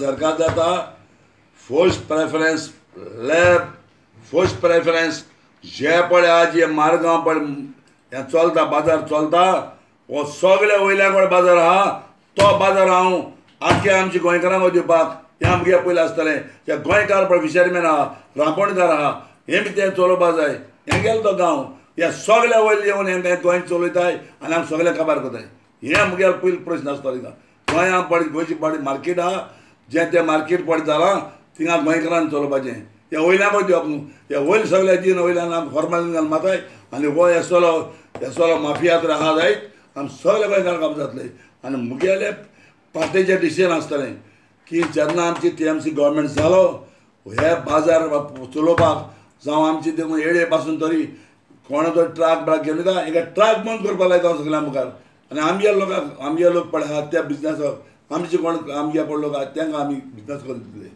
सरकार जाता first preference lab first preference जे पळय आज हे मारगांव पळय हें चलता बाज़ार चलता हो सगळे वयल्या कडेन बाज़ार आहा तो बाज़ार हांव आख्या आमच्या गोंयकारांक दिवपाक हें आमगे पयलें आसतलें हे गोंयकार पळय फिशरमॅन आहा रांपोणकार आहा हें बी तें चलोवपा जाय हें गेलो तो गाँव हे सगळे वयर येवन हें गोंय चलयताय आनी आमी सगळे खबर करताय हें आमगे पयलो प्रश्न आसतलो गोंया पड गोंयची पड मार्केट आहा जें तें मार्केट पड जालां थिंगा गोंयकारान चलोवपाचें हे वयल्या पळय दिवप न्हू हे वयर सगळे दिन वयल्यान आमी फॉर्मालिटीन घालून माताय आनी हो येसलो येसलो माफिया तर आहा. जायत आमी सगळे गोंयकार काम जातले. आनी मुगेले पार्टेचें डिसिजन आसतलें की जेन्ना आमची टी एम सी गोवोरमेंट जालो हे बाजार चलोवपाक जावं आमची देखून येडे पासून तरी कोणाचो ट्राक ब्राक घेवन येता एका ट्राक बंद करपाक लायता सगळ्या मुखार आनी आमगे लोकांक आमगे लोक पळय आहात त्या बिजनेसाक आमचे कोण आमगे पड लोक आहा तांकां आमी बिजनस करून दितले